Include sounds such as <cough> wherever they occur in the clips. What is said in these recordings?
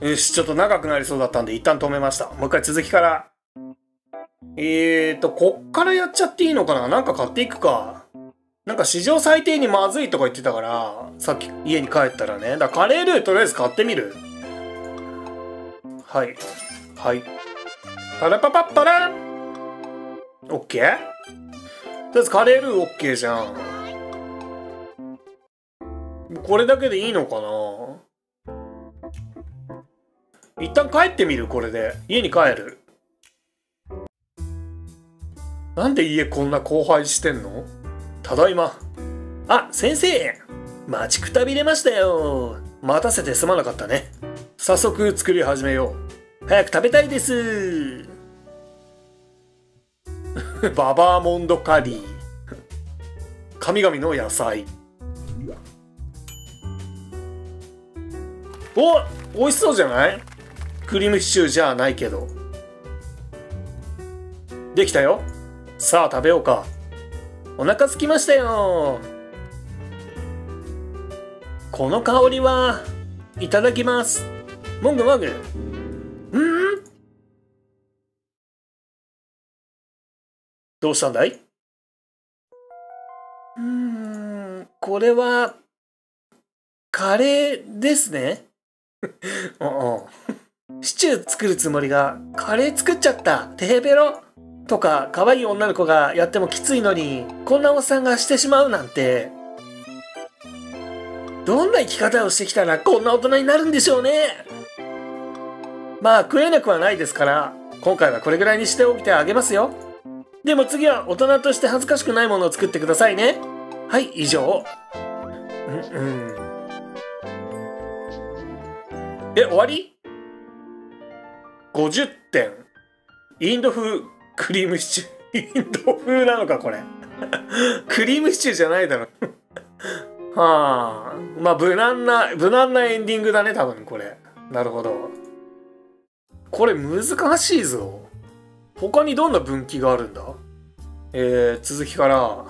よし、ちょっと長くなりそうだったんで一旦止めました。もう一回続きから。えーと、こっからやっちゃっていいのかな？なんか買っていくか。なんか史上最低にまずいとか言ってたから、さっき家に帰ったらね。だカレールーとりあえず買ってみる。はい。はい。パラパパッパラオッケー？とりあえずカレールーオッケーじゃん。これだけでいいのかな？一旦帰ってみるこれで。家に帰る。なんで家こんな荒廃してんの？ただいま。あ、先生待ちくたびれましたよ。待たせてすまなかったね。早速作り始めよう。早く食べたいです。<laughs> ババーモンドカリー。神々の野菜。お美味しそうじゃない？クリームシチューじゃないけど。できたよ。さあ食べようか。お腹すきましたよ。この香りはいただきます。もぐもぐ。うん？どうしたんだい？うん、これは、カレーですね。<laughs> シチュー作るつもりが、カレー作っちゃった。テヘペロ。とか、可愛い女の子がやってもきついのに、こんなおっさんがしてしまうなんて。どんな生き方をしてきたらこんな大人になるんでしょうね。まあ、食えなくはないですから、今回はこれぐらいにしておいてあげますよ。でも次は大人として恥ずかしくないものを作ってくださいね。はい、以上。うん、うん。え、終わり？?50 点。インド風クリームシチュー。インド風なのか、これ。<laughs> クリームシチューじゃないだろ。<laughs> はあ。まあ、無難な、無難なエンディングだね、多分これ。なるほど。これ難しいぞ。他にどんな分岐があるんだ？えー、続きから。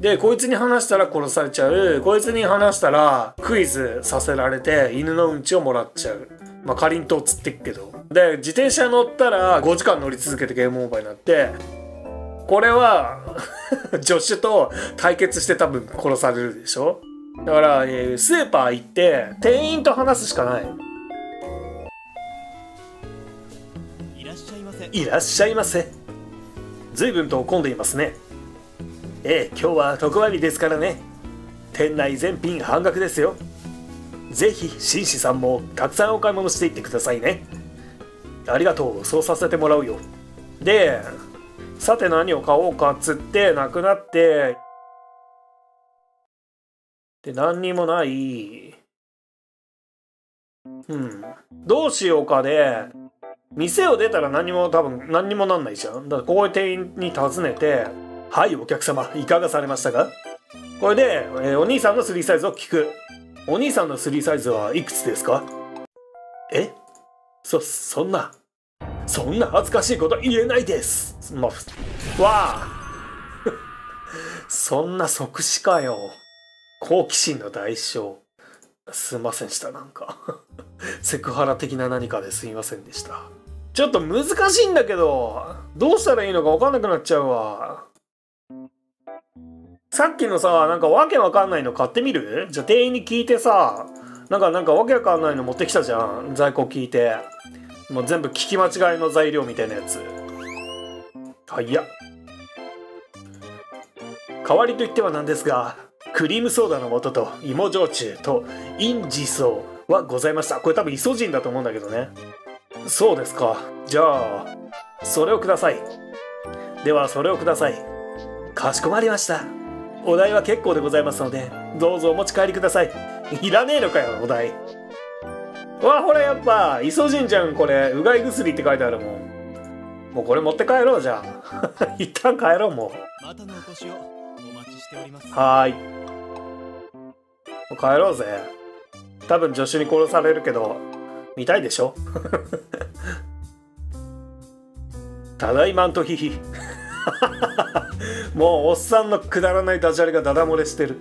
で、こいつに話したら殺されちゃう。こいつに話したらクイズさせられて犬のうんちをもらっちゃう。まあ、かりんとうつってっけど。で、自転車乗ったら5時間乗り続けてゲームオーバーになって、これは <laughs> 助手と対決して多分殺されるでしょ？だから、えー、スーパー行って店員と話すしかない。いらっしゃいませ。いらっしゃいませ。随分と混んでいますね。ええ、今日は特割ですからね。店内全品半額ですよ。ぜひ紳士さんもたくさんお買い物していってくださいねありがとう。そうさせてもらうよ。でさて何を買おうかっつってなくなって。で何にもない。うん。どうしようかで店を出たら何も多分何にもなんないじゃん。だからここで店員に尋ねて「はいお客様いかがされましたか?」これで、えー、お兄さんの3サイズを聞く。お兄さんの3サイズはいくつですか?そ、そんな、そんな恥ずかしいこと言えないですまあ、わあ <laughs> そんな即死かよ。好奇心の代償。すいませんでした、なんか <laughs> セクハラ的な何かですいませんでした。ちょっと難しいんだけど、どうしたらいいのか分かんなくなっちゃうわ。さっきのさ、なんかわけわかんないの買ってみる？じゃあ店員に聞いてさ、なんかなんかわけわかんないの持ってきたじゃん。在庫聞いて。もう全部聞き間違いの材料みたいなやつ。はいや。代わりといってはなんですが、クリームソーダの素と芋焼酎とインジソーはございました。これ多分イソジンだと思うんだけどね。そうですか。じゃあ、それをください。ではそれをください。かしこまりました。お題は結構でございますので、どうぞお持ち帰りください。<laughs> いらねえのかよ、お題。わ、ほらやっぱ、イソジンじゃん、これ。うがい薬って書いてあるもん。もうこれ持って帰ろう、じゃあ。<laughs> 一旦帰ろう、もう。またのお越しをお待ちしております。はーい。もう帰ろうぜ。多分助手に殺されるけど、見たいでしょ？<laughs> ただいまんとヒヒ。もうおっさんのくだらないダジャレがダダ漏れしてる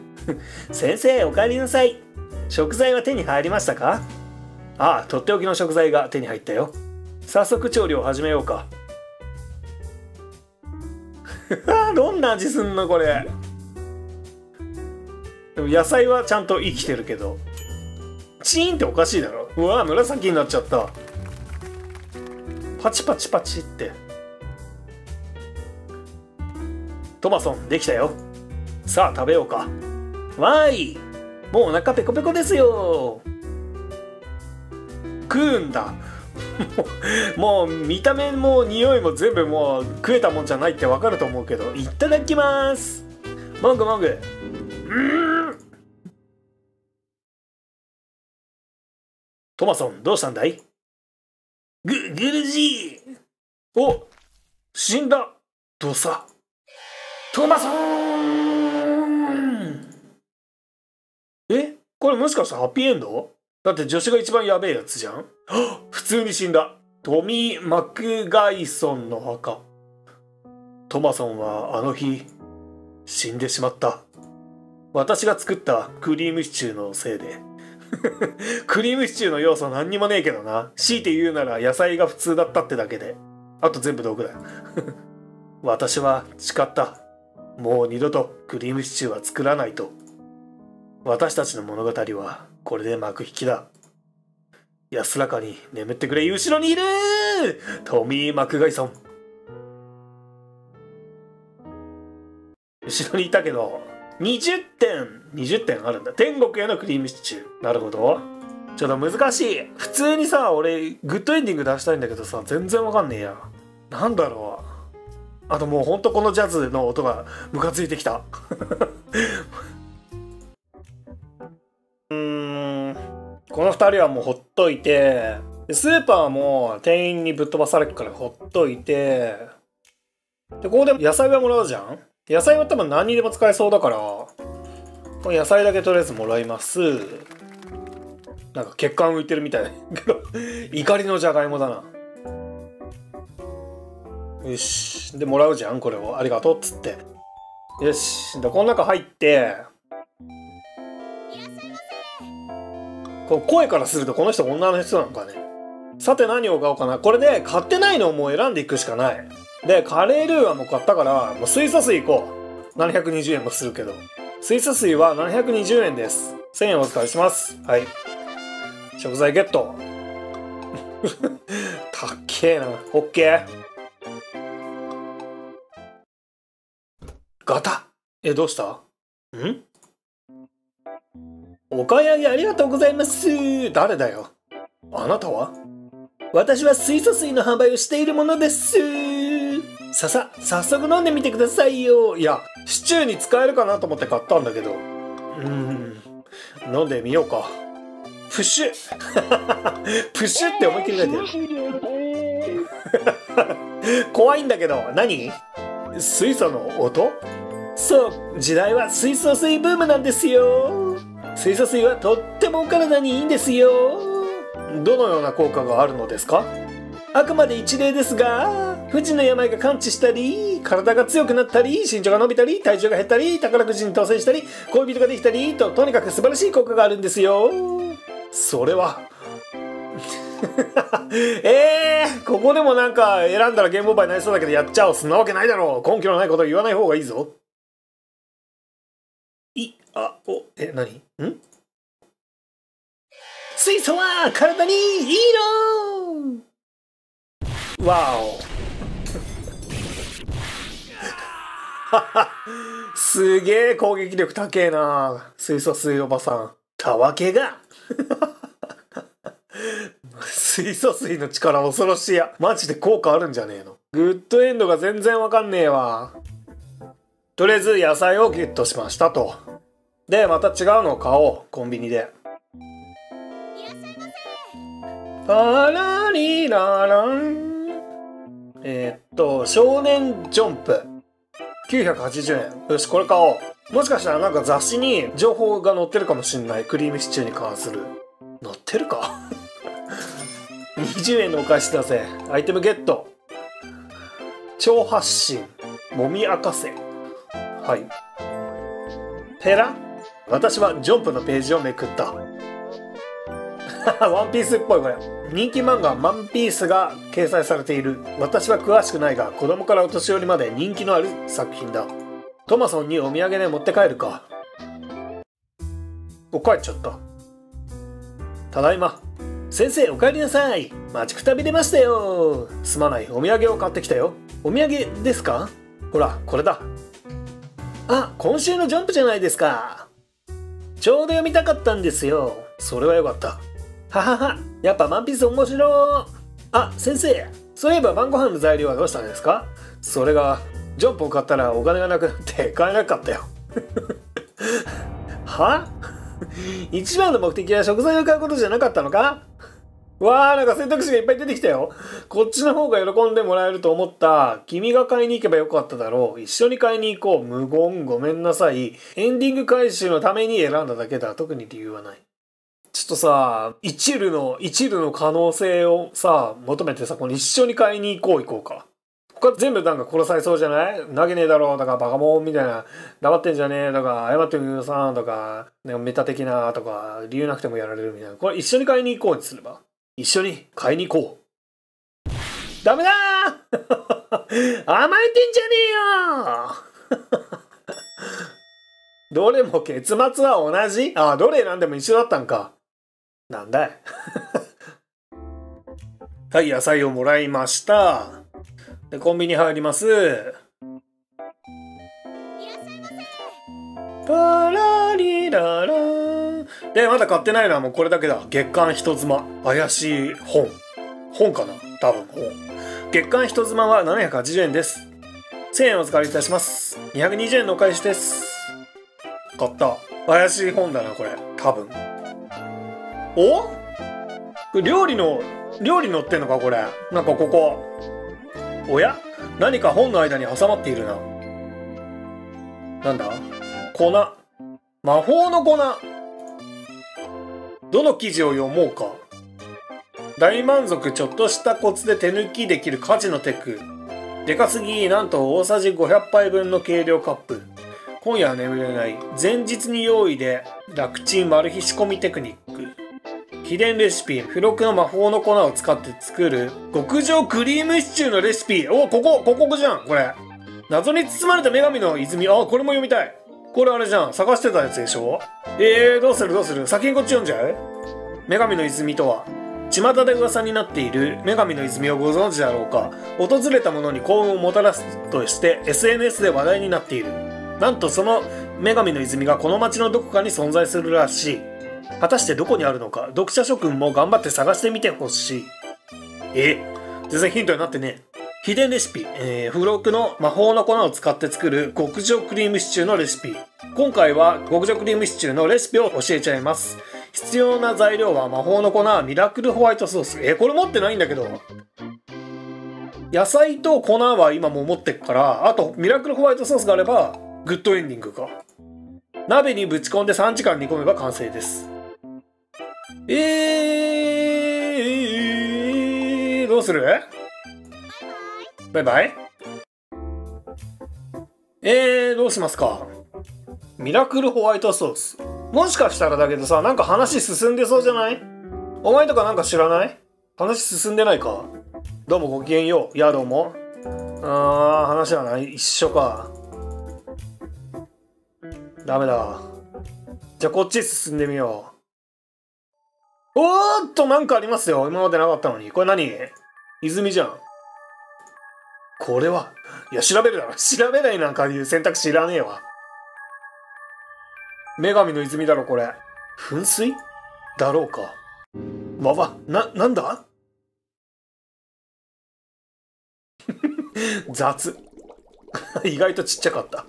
先生お帰りなさい食材は手に入りましたか？ああとっておきの食材が手に入ったよ。早速調理を始めようか。<laughs> どんな味すんのこれ？でも野菜はちゃんと生きてるけど。チーンっておかしいだろ。うわ紫になっちゃった。パチパチパチって。トマソンできたよ。さあ食べようか。わーい。もうお腹ペコペコですよ。食うんだ。<laughs> もう見た目も匂いも全部もう食えたもんじゃないってわかると思うけどいただきます。モグモグうん。トマソンどうしたんだい？ぐ、グルジー。お死んだ。どさ。トマソンえこれもしかしてハッピーエンド？だって助手が一番やべえやつじゃん？<gasps> 普通に死んだ。トミー・マクガイソンの墓。トマソンはあの日死んでしまった。私が作ったクリームシチューのせいで。<laughs> クリームシチューの要素何にもねえけどな。強いて言うなら野菜が普通だったってだけで。あと全部道具だ <laughs> 私は誓った。もう二度とクリームシチューは作らないと。私たちの物語はこれで幕引きだ。安らかに眠ってくれ後ろにいる。トミー・マクガイソン。後ろにいたけど20点20点あるんだ。天国へのクリームシチュー。なるほど。ちょっと難しい。普通にさ俺グッドエンディング出したいんだけどさ全然わかんねえや。なんだろう。あともうほんとこのジャズの音がムカついてきた。うん。この2人はもうほっといてスーパーも店員にぶっ飛ばされるからほっといてでここで野菜はもらうじゃん。野菜は多分何にでも使えそうだからこの野菜だけとりあえずもらいます。なんか血管浮いてるみたい。だけど怒りのじゃがいもだな。よし。でもらうじゃんこれを。ありがとうっつって。よし。でこの中入ってこ声からするとこの人女の人なのかね。さて何を買おうかな。これで買ってないのをもう選んでいくしかない。でカレールーはもう買ったからもう水素水行こう。720円もするけど。水素水は720円です。1000円お預かりします。はい。食材ゲット。たっけえな。オッケー。ガタ。えどうした？ん？お買い上げありがとうございます。誰だよ。あなたは？私は水素水の販売をしているものです。ささ早速飲んでみてくださいよ。いやシチューに使えるかなと思って買ったんだけど。うん飲んでみようか。プッシュ。<laughs> プッシュって思いっきり書いてる。<laughs> 怖いんだけど何？水素の音？そう時代は水素水ブームなんですよ。水素水はとってもお体にいいんですよ。どのような効果があるのですか？あくまで一例ですが不治の病が完治したり体が強くなったり身長が伸びたり体重が減ったり宝くじに当選したり恋人ができたりととにかく素晴らしい効果があるんですよ。それは。<laughs> えー、ここでもなんか選んだらゲームオーバーになりそうだけどやっちゃおう。そんなわけないだろう。根拠のないこと言わない方がいいぞ。いあおえ何？ん？水素は体にいいのわお。<laughs> すげえ攻撃力高えな。水素水おばさん。たわけが。<laughs> 水素水の力恐ろしいや。マジで効果あるんじゃねえの。グッドエンドが全然わかんねえわ。とりあえず野菜をゲットしましたとでまた違うのを買おうコンビニで。パラリラランえー、っと少年ジャンプ。980円。よしこれ買おう。もしかしたらなんか雑誌に情報が載ってるかもしんない。クリームシチューに関する。載ってるか？<laughs> 20円のお返しだぜ。アイテムゲット。超発信。もみ明かせ。はい。ペラ？私はジョンプのページをめくった <laughs> ワンピースっぽいこれ。人気漫画「ワンピースが掲載されている。私は詳しくないが、子供からお年寄りまで人気のある作品だ。トマソンにお土産で持って帰るか。お、帰っちゃった。ただいま。先生、お帰りなさい。待ちくたびれましたよ。すまない。お土産を買ってきたよ。お土産ですか？ほら、これだ。あ、今週のジャンプじゃないですか。ちょうど読みたかったんですよ。それはよかった。ははは、やっぱワンピース面白あ、先生、そういえば晩ご飯の材料はどうしたんですか？それが、ジャンプを買ったらお金がなくなって <laughs> 買えなかったよ。<laughs> は？<laughs> 一番の目的は食材を買うことじゃなかったのか？わあ、なんか選択肢がいっぱい出てきたよ。こっちの方が喜んでもらえると思った。君が買いに行けばよかっただろう。一緒に買いに行こう。無言ごめんなさい。エンディング回収のために選んだだけだ。特に理由はない。ちょっとさ、一縷の、一縷の可能性をさ、求めてさ、この一緒に買いに行こう行こうか。他全部なんか殺されそうじゃない？投げねえだろうとかバカモンみたいな黙ってんじゃねえとか謝ってみるさんとか、ね、メタ的なとか理由なくてもやられるみたいなこれ一緒に買いに行こうにすれば一緒に買いに行こう。ダメだ <laughs> 甘えてんじゃねえよ！<laughs> どれも結末は同じ？あどれ選んでも一緒だったんか。なんだい？<laughs> はい野菜をもらいました。で、コンビニ入ります。パラリララで、まだ買ってないのはもうこれだけだ。月刊人妻。怪しい本。本かな？多分本。月刊人妻は780円です。1000円お預かりいたします。220円のお返しです。買った。怪しい本だな、これ。多分。お？料理の、料理載ってんのか、これ？なんかここ。おや？何か本の間に挟まっているな。なんだ？粉？魔法の粉。どの記事を読もうか。大満足ちょっとしたコツで手抜きできる家事のテク。でかすぎ、なんと大さじ500杯分の計量カップ。今夜は眠れない。前日に用意で楽ちんマル秘仕込みテクニック。秘伝レシピ、付録の魔法の粉を使って作る極上クリームシチューのレシピ。お、ここ、ここじゃん、これ。謎に包まれた女神の泉。あ、これも読みたい。これあれじゃん。探してたやつでしょ？えー、どうするどうする？先にこっち読んじゃう？女神の泉とは、巷で噂になっている女神の泉をご存知だろうか訪れた者に幸運をもたらすとして SNS で話題になっている。なんとその女神の泉がこの町のどこかに存在するらしい。果たしてどこにあるのか、読者諸君も頑張って探してみてほしい。え？全然ヒントになってね。秘伝レシピ、えー、付録の魔法の粉を使って作る極上クリームシチューのレシピ。今回は極上クリームシチューのレシピを教えちゃいます。必要な材料は魔法の粉、ミラクルホワイトソース。えー、これ持ってないんだけど。野菜と粉は今も持ってっから、あとミラクルホワイトソースがあれば、グッドエンディングか。鍋にぶち込んで3時間煮込めば完成です。えー、どうする？バイバイえー、どうしますか？ミラクルホワイトソース。もしかしたらだけどさ、なんか話進んでそうじゃない？お前とかなんか知らない？話進んでないか？どうもごきげんよう。いや、どうも。あー、話はない。一緒か。ダメだ。じゃあこっち進んでみよう。おーっと、なんかありますよ。今までなかったのに。これ何？泉じゃん。これは、いや、調べるだろ。<laughs> 調べないなんかいう選択肢いらねえわ。女神の泉だろ、これ。噴水？だろうか。わわ、な、なんだ？<laughs> 雑。<laughs> 意外とちっちゃかった。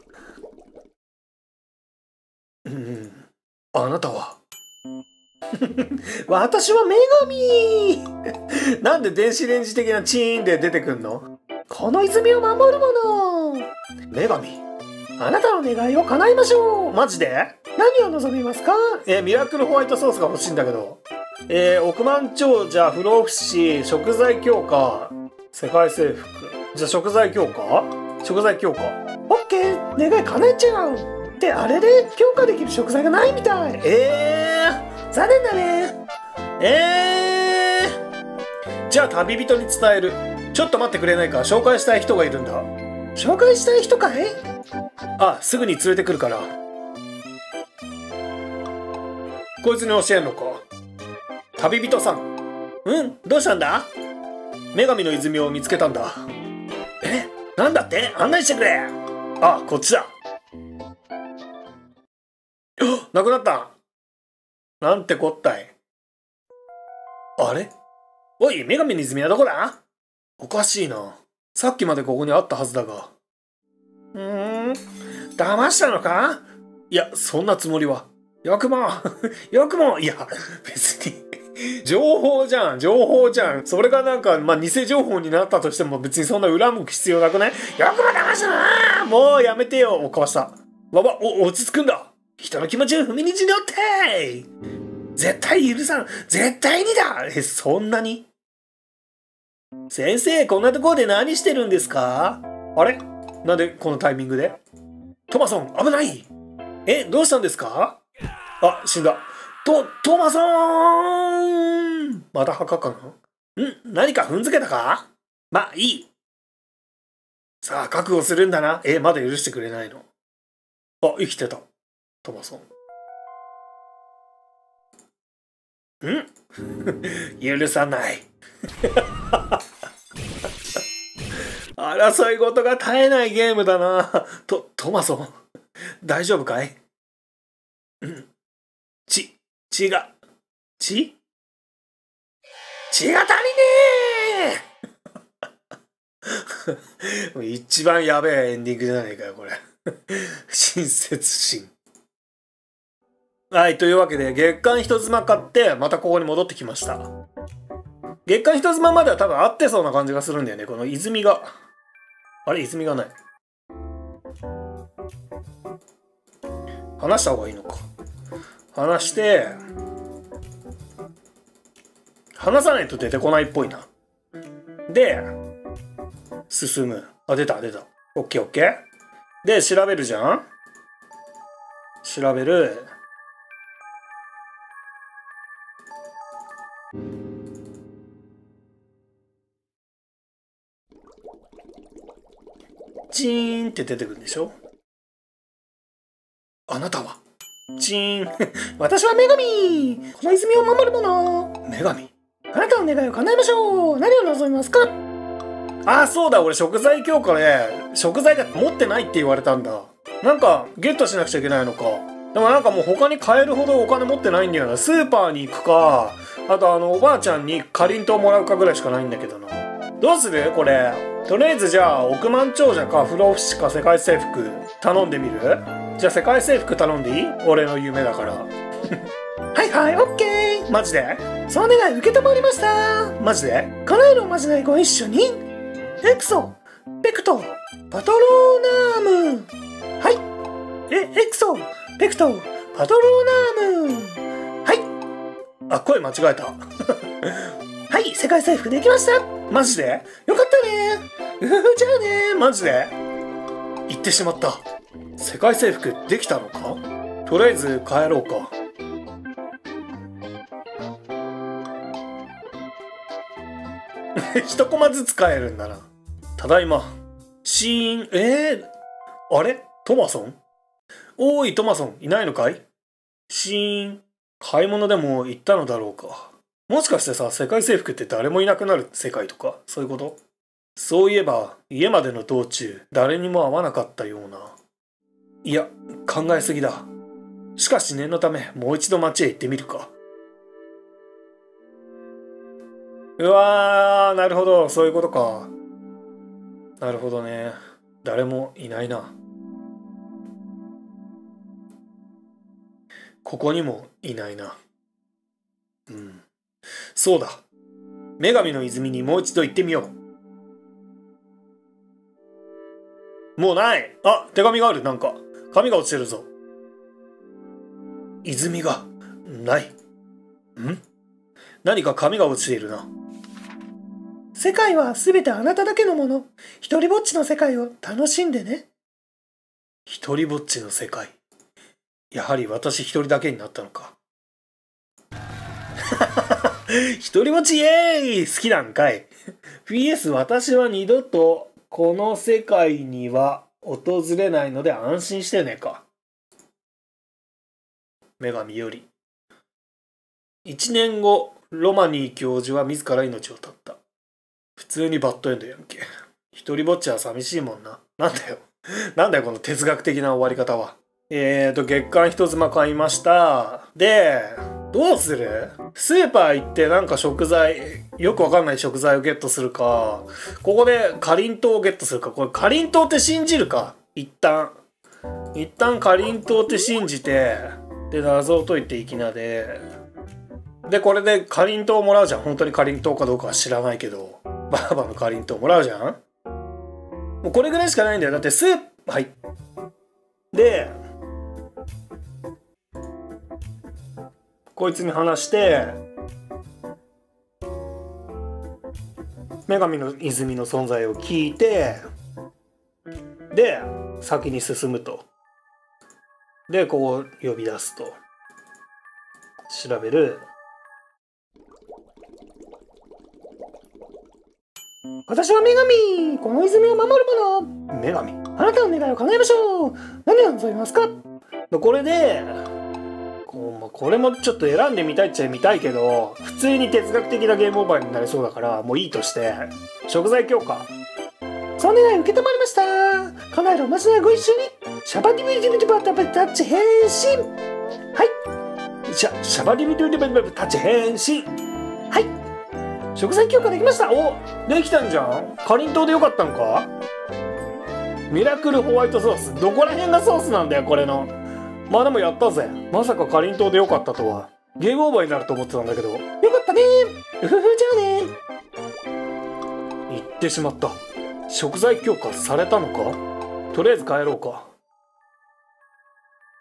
うん。あなたは？私は女神なんで電子レンジ的なチーンで出てくんの？この泉を守るもの。女神あなたの願いを叶えましょう。マジで？何を望みますか？えー、ミラクルホワイトソースが欲しいんだけど。えー、億万長者、不老不死、食材強化、世界征服。じゃあ食材強化？食材強化？オッケー。願い叶えちゃう。ってあれで強化できる食材がないみたい。えー。残念だね。えー、じゃあ旅人に伝えるちょっと待ってくれないか？紹介したい人がいるんだ。紹介したい人かい？あすぐに連れてくるから。こいつに教えんのか？旅人さん。うんどうしたんだ？女神の泉を見つけたんだ。えなんだって？案内してくれ。あこっちだ。なくなった。なんてこったい。あれ？おい女神の泉はどこだ？おかしいな。さっきまでここにあったはずだが。うーん。騙したのか？いやそんなつもりは。よくも <laughs> よくもいや別に。<laughs> 情報じゃん情報じゃん。それがなんかまあ偽情報になったとしても別にそんな恨む必要なくない？よくも騙したな。もうやめてよ。おかわした。わわお落ち着くんだ。人の気持ちを踏みにじりおって。絶対許さん。絶対にだ。えそんなに？先生こんなところで何してるんですか？あれ？なんでこのタイミングで？トマソン危ない！えどうしたんですか？あ死んだ。とトマソン！また墓かな？ん？何か踏んづけたか？まあいい。さあ覚悟するんだな。えまだ許してくれないの？あ生きてた。トマソン。ん <laughs> 許さない <laughs> 争い事が絶えないゲームだな。と、トマソン、大丈夫かい？うん。ち、血が、血？血が足りねえ <laughs> 一番やべえエンディングじゃないかよ、これ。親切心。はい、というわけで、月刊一妻買って、またここに戻ってきました。月刊一妻までは多分合ってそうな感じがするんだよね、この泉が。あれ泉がない。話した方がいいのか。話して、話さないと出てこないっぽいな。で、進む。あ、出た、出た。オッケーオッケー。で、調べるじゃん調べる。チーンって出てくるんでしょ？あなたは？チーン。<laughs> 私は女神。この泉を守る者。女神。あなたの願いを叶えましょう。何を望みますか？ああそうだ。俺食材強化で食材が持ってないって言われたんだ。なんかゲットしなくちゃいけないのか。でもなんかもう他に買えるほどお金持ってないんだよな。スーパーに行くか。あとあのおばあちゃんにかりんとうもらうかぐらいしかないんだけどな。どうする？これ。とりあえずじゃあ億万長者か不老不死か世界征服頼んでみる？じゃあ世界征服頼んでいい？俺の夢だから。<laughs> はいはいオッケー。マジで？その願い受け止まりました。マジで？叶えるおまじないご一緒に。エクソ。ペクト。パトローナーム。はい。えエクソ。ペクト。パトローナーム。はい。あ声間違えた。はい世界征服できました。マジで？よかったね。うじゃあね。マジで？言ってしまった。世界征服できたのか？とりあえず帰ろうか。<laughs> 一コマずつ帰るんだな。ただいま。シーンえー、あれ？トマソン？おーいトマソンいないのかい？シーン買い物でも行ったのだろうか。もしかしてさ世界征服って誰もいなくなる世界とかそういうこと？そういえば家までの道中誰にも会わなかったような。いや考えすぎだ。しかし念のためもう一度町へ行ってみるか。うわーなるほど。そういうことか。なるほどね。誰もいないな。ここにもいないな。うん。そうだ。女神の泉にもう一度行ってみよう。もうない。あ手紙がある。なんか。紙が落ちてるぞ。泉が。ない。ん？何か紙が落ちているな。世界はすべてあなただけのもの。一人ぼっちの世界を楽しんでね。一人ぼっちの世界。やはり私一人だけになったのか。<laughs> 一人ぼっちイエーイ好きなんかい。PS 私は二度とこの世界には訪れないので安心してねか。女神より。1年後ロマニー教授は自ら命を絶った。普通にバッドエンドやんけ。一人ぼっちは寂しいもんな。なんだよ。なんだよこの哲学的な終わり方は。えーと月間一妻買いました。でどうする？スーパー行ってなんか食材よくわかんない食材をゲットするかここでかりんとうをゲットするかこれかりんとうって信じるか？一旦。一旦かりんとうって信じてで謎を解いていきなで。でこれでかりんとうもらうじゃん。本当にかりんとうかどうかは知らないけど。バーバのかりんとうもらうじゃん。もうこれぐらいしかないんだよ。だってスープはい。でこいつに話して女神の泉の存在を聞いてで先に進むと。でこう呼び出すと。調べる。私は女神。この泉を守る者。女神。あなたの願いを叶えましょう。何を望みますか？これでこうまこれもちょっと選んでみたいっちゃみたいけど普通に哲学的なゲームオーバーになりそうだからもういいとして。食材強化。その願い受け止まりました。叶えるおまじないご一緒にシャバディビディビディバタバタッチ変身。はい。シャシャバディビディビディバタッチ変身。はい。食材強化できました。おできたんじゃん。かりんとうでよかったんか。ミラクルホワイトソース。どこら辺がソースなんだよこれの。まあでもやったぜ。まさかかりんとうでよかったとは。ゲームオーバーになると思ってたんだけど。よかったねうふふじゃあね言ってしまった。食材強化されたのか？とりあえず帰ろうか。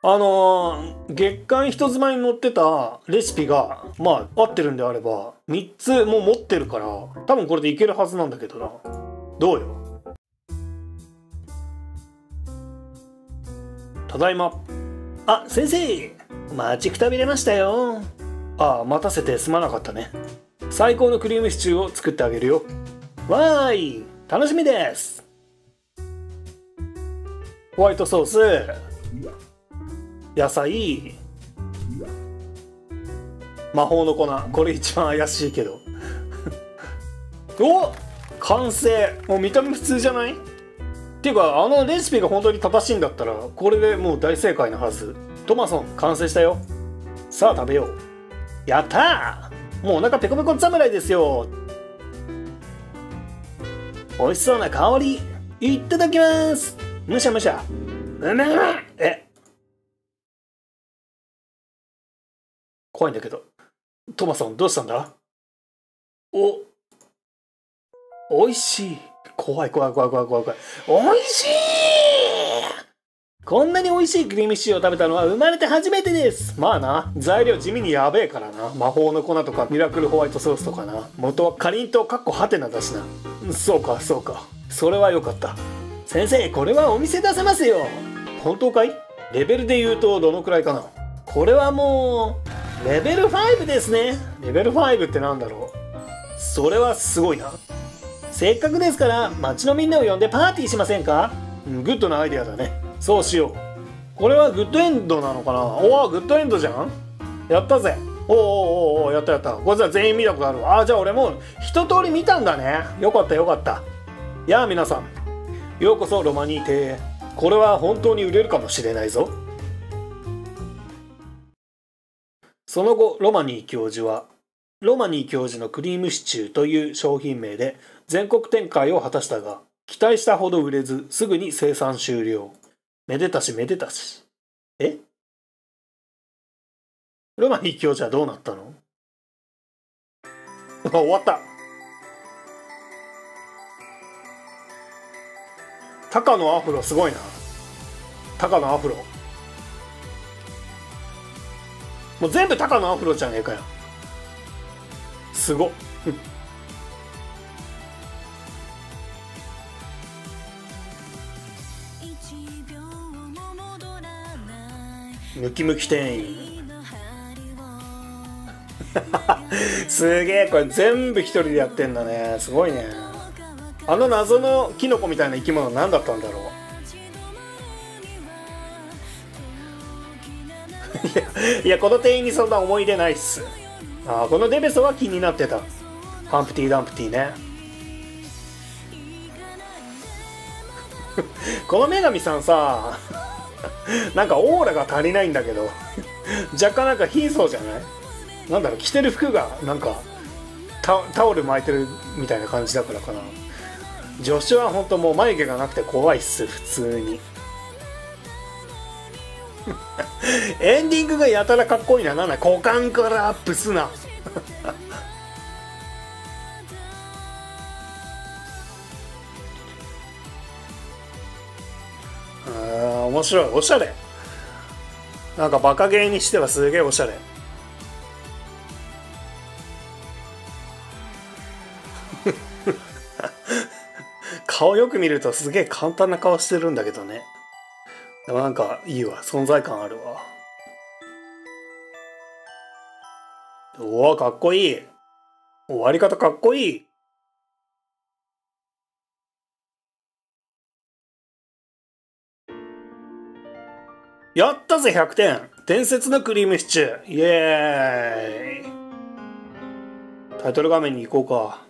あのー、月間人妻に載ってたレシピがまあ合ってるんであれば3つも持ってるから多分これでいけるはずなんだけどな。どうよ？ただいま。あ先生待ちくたびれましたよ。ああ待たせてすまなかったね。最高のクリームシチューを作ってあげるよ。わーい楽しみです。ホワイトソース。野菜。魔法の粉。これ一番怪しいけど。<laughs> お完成。もう見た目普通じゃない？っていうかあのレシピが本当に正しいんだったらこれでもう大正解なはず。トマソン完成したよ。さあ食べよう。やったー！もうお腹ペコペコ侍ですよ。美味しそうな香り。いただきます。むしゃむしゃ。うめえ！怖いんだけどトマソンどうしたんだ？お美味しい。怖い怖い怖い怖い怖い怖い。美味しいこんなに美味しいクリームシチューを食べたのは生まれて初めてです。まあな材料地味にやべえからな。魔法の粉とかミラクルホワイトソースとかな。元はかりんとうかっこはてなだしな。そうかそうか。それはよかった。先生これはお店出せますよ。本当かい？レベルで言うとどのくらいかな？これはもうレベル5ですね。レベル5ってなんだろう？それはすごいな。せっかくですから街のみんなを呼んでパーティーしませんか？うんグッドなアイデアだね。そうしよう。これはグッドエンドなのかな？おおグッドエンドじゃん？やったぜ。おおおおおやったやった。こいつは全員見たことある。わあじゃあ俺も一通り見たんだね。よかったよかった。やあ皆さん。ようこそロマニー邸へ。これは本当に売れるかもしれないぞ。その後ロマニー教授はロマニー教授のクリームシチューという商品名で全国展開を果たしたが期待したほど売れずすぐに生産終了。めでたしめでたし。え？ロマニー教授はどうなったの？あ <laughs> 終わった。タカのアフロすごいな。タカのアフロ。もう全部タカのアフロじゃねえかよ。すごっ。ムキムキ店員。<laughs> すげえこれ全部一人でやってんだね。すごいね。あの謎のキノコみたいな生き物何だったんだろう。いやこの店員にそんな思い出ないっす。あこのデベソは気になってた。ハンプティ・ダンプティね。<laughs> この女神さんさ <laughs> なんかオーラが足りないんだけど <laughs> 若干なんか貧相じゃない？なんだろう着てる服がなんかタオル巻いてるみたいな感じだからかな。助手は本当もう眉毛がなくて怖いっす普通に。<laughs> エンディングがやたらかっこいいななんだ股間からアップすな。面白い。おしゃれ。なんかバカゲーにしてはすげえおしゃれ。<laughs> 顔よく見るとすげえ簡単な顔してるんだけどね。でもなんかいいわ。存在感あるわ。おおかっこいい。終わり方かっこいいやったぜ100点。伝説のクリームシチュー。イエーイ。タイトル画面に行こうか。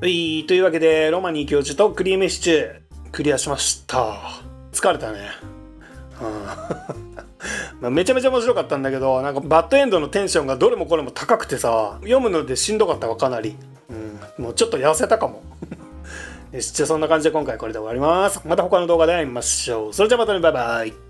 はいというわけでロマニー教授とクリームシチュー。クリアしました。疲れたね。うん。<laughs> めちゃめちゃ面白かったんだけどなんかバッドエンドのテンションがどれもこれも高くてさ読むのでしんどかったわかなり、うん、もうちょっと痩せたかも。じゃあそんな感じで今回これで終わります。また他の動画で会いましょう。それじゃあまたね。バイバイ。